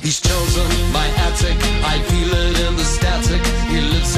He's chosen my attic, I feel it in the static. He lives